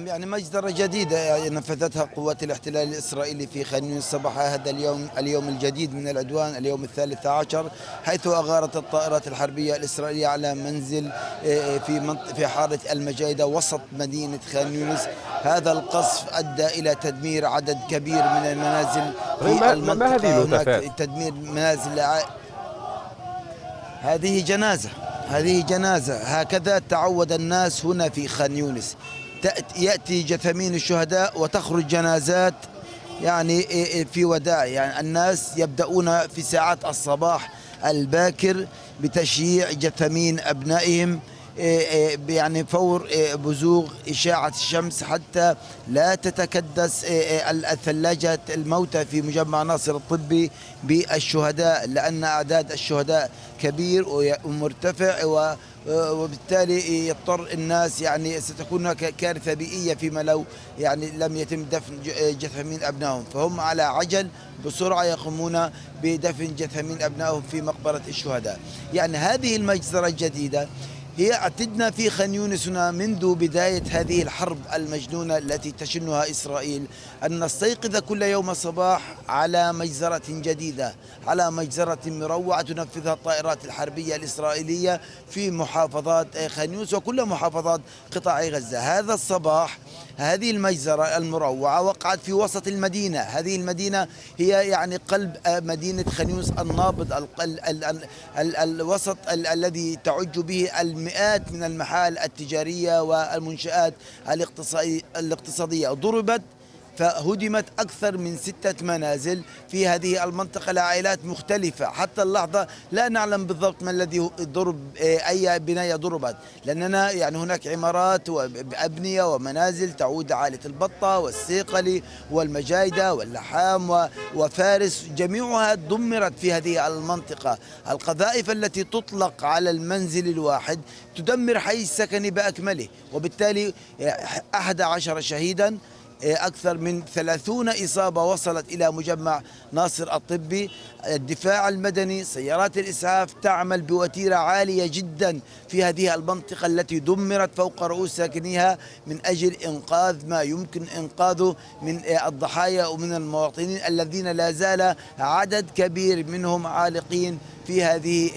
يعني مجزرة جديدة يعني نفذتها قوات الاحتلال الإسرائيلي في خان يونس صباح هذا اليوم اليوم الجديد من العدوان اليوم الثالث عشر حيث أغارت الطائرات الحربية الإسرائيلية على منزل في في حارة المجايدة وسط مدينة خان يونس. هذا القصف أدى إلى تدمير عدد كبير من المنازل في ما, المنطقة. ما هذه هناك الهتافات؟ تدمير منازل هذه جنازة هذه جنازة. هكذا تعود الناس هنا في خان يونس. يأتي جثمين الشهداء وتخرج جنازات يعني في وداع. يعني الناس يبدأون في ساعات الصباح الباكر بتشييع جثمين أبنائهم. يعني فور بزوغ إشاعة الشمس حتى لا تتكدس الثلاجة الموتى في مجمع ناصر الطبي بالشهداء لأن أعداد الشهداء كبير ومرتفع و وبالتالي يضطر الناس يعني ستكون هناك كارثة بيئية فيما لو يعني لم يتم دفن ج- جثمين أبنائهم. فهم على عجل بسرعة يقومون بدفن جثمين أبنائهم في مقبرة الشهداء. يعني هذه المجزرة الجديدة هي اعتدنا في خان يونس هنا منذ بداية هذه الحرب المجنونة التي تشنها إسرائيل أن نستيقظ كل يوم صباح على مجزرة جديدة على مجزرة مروعة تنفذها الطائرات الحربية الإسرائيلية في محافظات خان يونس وكل محافظات قطاع غزة. هذا الصباح هذه المجزرة المروعة وقعت في وسط المدينة. هذه المدينة هي يعني قلب مدينة خان يونس النابض ال ال ال ال ال الوسط ال الذي تعج به المئات من المحال التجارية والمنشآت الاقتصادي- الاقتصادية ضربت فهدمت أكثر من ستة منازل في هذه المنطقة. لعائلات مختلفة. حتى اللحظة لا نعلم بالضبط ما الذي ضرب آه، أي بناية ضربت. لأننا يعني هناك عمارات وأبنية ومنازل تعود عائلة البطة والسيقلي والمجايدة واللحام وفارس. جميعها دمرت في هذه المنطقة. القذائف التي تطلق على المنزل الواحد تدمر حي السكني بأكمله. وبالتالي أحد عشر شهيدا أكثر من ثلاثون إصابة وصلت إلى مجمع ناصر الطبي. الدفاع المدني سيارات الإسعاف تعمل بوتيرة عالية جدا في هذه المنطقة التي دمرت فوق رؤوس ساكنيها من أجل إنقاذ ما يمكن إنقاذه من الضحايا ومن المواطنين الذين لا زال عدد كبير منهم عالقين في هذه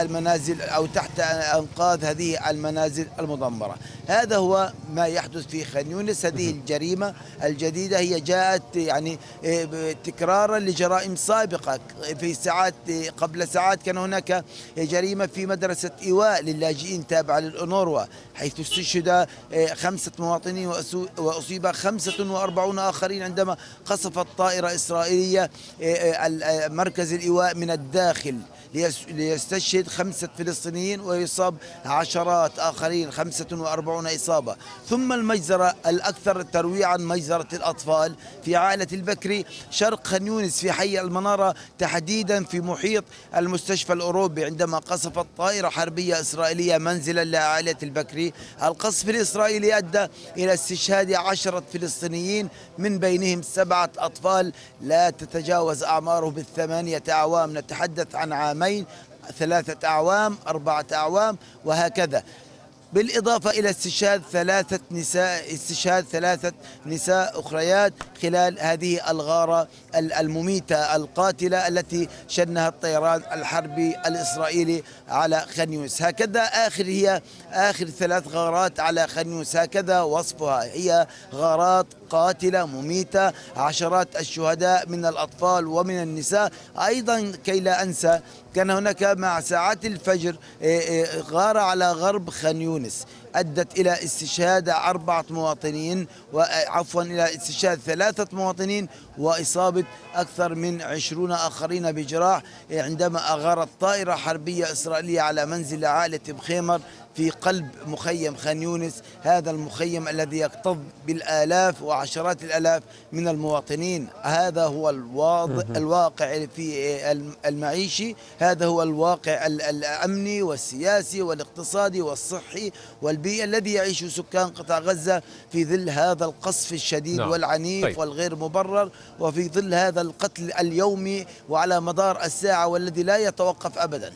المنازل أو تحت أنقاذ هذه المنازل المدمرة. هذا هو ما يحدث في خان يونس هذه الجريمة. الجديدة هي جاءت يعني تكرارا لجرائم سابقة. في ساعات قبل ساعات كان هناك جريمة في مدرسة إيواء للاجئين تابعة للأونروا حيث استشهد خمسة مواطنين وأصيب خمسة وأربعون آخرين عندما قصفت طائرة إسرائيلية مركز الإيواء من الداخل. ليس- ليستشهد خمسة فلسطينيين ويصاب عشرات آخرين خمسة وأربعون إصابة. ثم المجزرة الأكثر ترويعا مجزرة الأطفال في عائلة البكري شرق خان يونس في حي المنارة تحديدا في محيط المستشفى الأوروبي عندما قصفت طائرة حربية إسرائيلية منزلا لعائلة البكري القصف الإسرائيلي أدى إلى استشهاد عشرة فلسطينيين من بينهم سبعة أطفال. لا تتجاوز أعمارهم الثمانية أعوام. نتحدث عن عامين ثلاثة أعوام أربعة أعوام وهكذا. بالإضافة إلى استشهاد ثلاثة نساء استشهاد ثلاثة نساء أخريات خلال هذه الغارة ال- المميتة القاتلة التي شنها الطيران الحربي الإسرائيلي على خان يونس. هكذا آخر هي آخر ثلاث غارات على خان يونس. هكذا وصفها هي غارات قاتلة مميتة عشرات الشهداء من الأطفال ومن النساء. أيضا كي لا أنسى كان هناك مع ساعات الفجر إيه، إيه، غارة على غرب خان يونس أدت إلى استشهاد أربعة مواطنين وعفوا إلى استشهاد ثلاثة مواطنين وإصابة أكثر من عشرون آخرين بجراح عندما أغارت طائرة حربية إسرائيلية على منزل عائلة بخيمر في قلب مخيم خان يونس. هذا المخيم الذي يكتظ بالآلاف وعشرات الآلاف من المواطنين. هذا هو الواضع الواقع في المعيشي. هذا هو الواقع ال- الأمني والسياسي والاقتصادي والصحي والبيئي الذي يعيش سكان قطاع غزة في ظل هذا القصف الشديد نعم. والعنيف طيب. والغير مبرر وفي ظل هذا القتل اليومي وعلى مدار الساعة والذي لا يتوقف أبداً